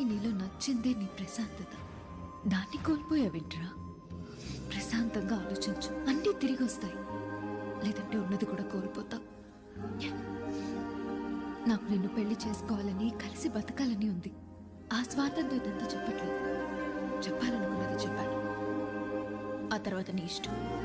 అందరికీ నీలో నచ్చిందే నీ ప్రశాంతత. దాన్ని కోల్పోయావింట్రా ప్రశాంతంగా ఆలోచించు. అన్నీ తిరిగి వస్తాయి. లేదంటే ఉన్నది కూడా కోల్పోతా. నాకు నిన్ను పెళ్ళి చేసుకోవాలని కలిసి బతకాలని ఉంది. ఆ స్వాతంత్రం ఇదంతా చెప్పట్లేదు. చెప్పాలనుకున్నది చెప్పాను. ఆ తర్వాత నీ ఇష్టం.